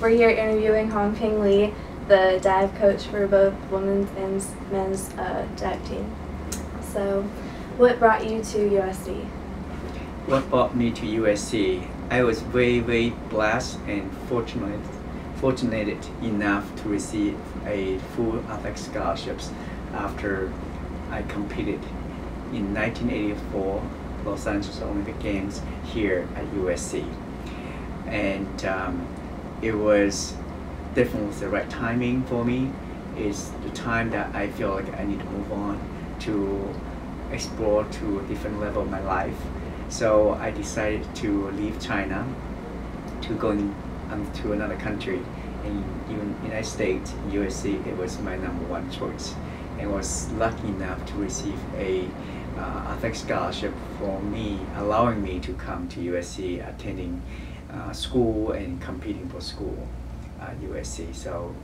we're here interviewing Hongping Li, the dive coach for both women's and men's uh, dive team. So, what brought you to USC? What brought me to USC? I was very, very blessed and fortunate, fortunate enough to receive a full athletic scholarships after I competed in 1984 Los Angeles Olympic Games here at USC. And um, it was definitely the right timing for me. It's the time that I feel like I need to move on to explore to a different level of my life. So I decided to leave China to go in, um, to another country. In United States, USC, it was my number one choice. And was lucky enough to receive a uh, scholarship for me, allowing me to come to USC, attending uh, school and competing for school at USC. So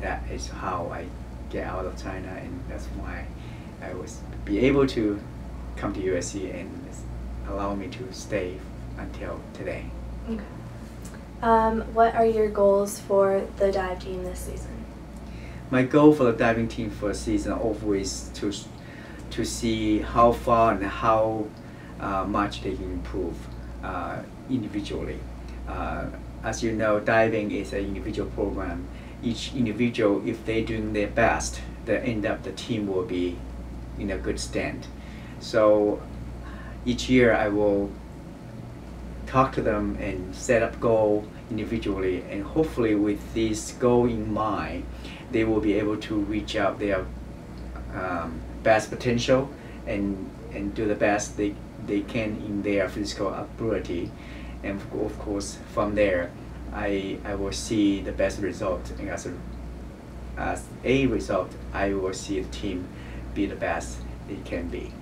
that is how I get out of China, and that's why I was be able to come to USC and allow me to stay until today. Okay. Um, what are your goals for the dive team this season? My goal for the diving team for the season always to to see how far and how uh, much they can improve uh, individually. Uh, as you know, diving is an individual program. Each individual, if they're doing their best, the end up the team will be in a good stand. So each year I will talk to them and set up goal individually and hopefully with this goal in mind they will be able to reach out their um, best potential and and do the best they, they can in their physical ability and of course from there I, I will see the best result and as a, as a result I will see the team be the best it can be.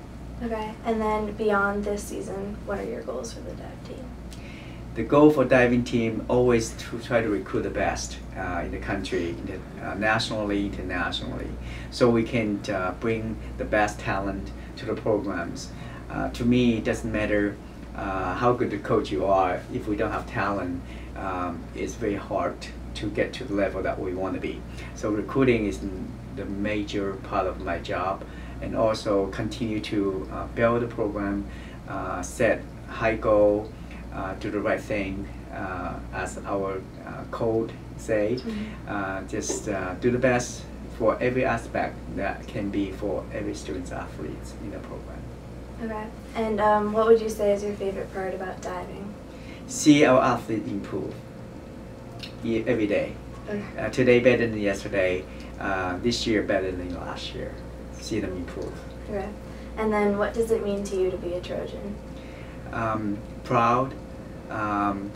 Okay, and then beyond this season, what are your goals for the dive team? The goal for diving team always to try to recruit the best uh, in the country, uh, nationally, internationally, so we can uh, bring the best talent to the programs. Uh, to me, it doesn't matter uh, how good the coach you are. If we don't have talent, um, it's very hard to get to the level that we want to be. So recruiting is the major part of my job and also continue to uh, build the program, uh, set high goal, uh, do the right thing uh, as our uh, code say, mm-hmm. just do the best for every aspect that can be for every student's athletes in the program. Okay, and um, what would you say is your favorite part about diving? See our athlete improve every day. Okay. Uh, today better than yesterday, uh, this year better than last year see them improve. Right. And then what does it mean to you to be a Trojan? Um, proud um,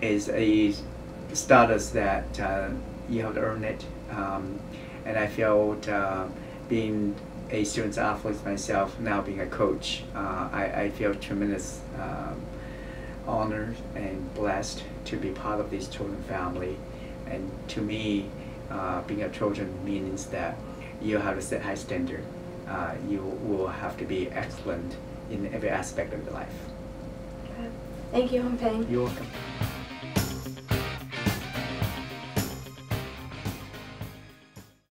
is a status that uh, you have to earn it. Um, and I felt uh, being a student athlete myself, now being a coach, uh, I, I feel tremendous um, honored and blessed to be part of this Trojan family. And to me, uh, being a Trojan means that you have to set high standard. Uh, you will have to be excellent in every aspect of your life. Thank you, Hongping. You're welcome.